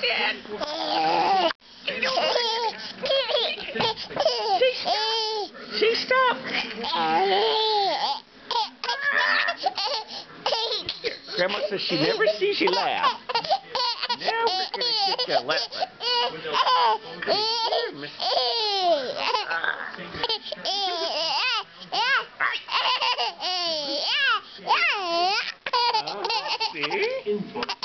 Dad. See, stop. Grandma says she never sees you laugh. Now we're going to get that lesson. Oh, see?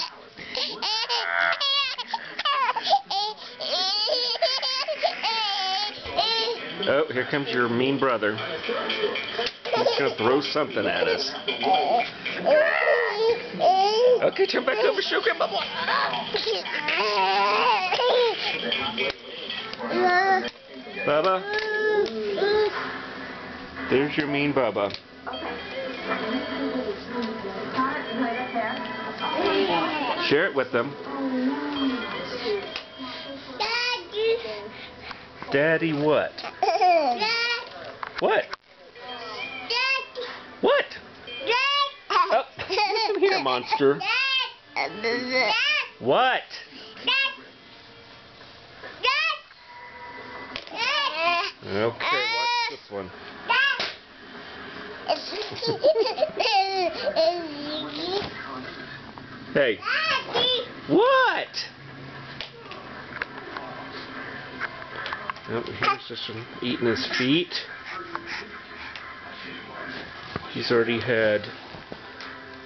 Oh, here comes your mean brother. He's going to throw something at us. Okay, turn back over. Show Grandma. Bubba, there's your mean Bubba. Share it with them. Daddy what? What? What? Oh, come here, monster. What? Okay, watch this one. Hey, what? Oh, here's just eating his feet. He's already had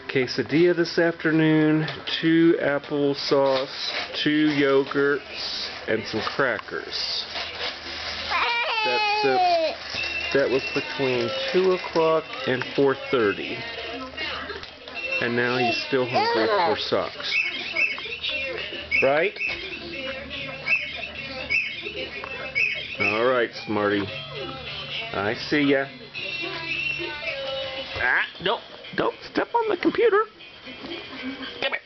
quesadilla this afternoon, two applesauce, two yogurts, and some crackers. That's. That was between 2 o'clock and 4.30. And now he's still hungry for socks. Right? Alright, Smarty. I see ya. Ah, don't, don't step on the computer. Come here.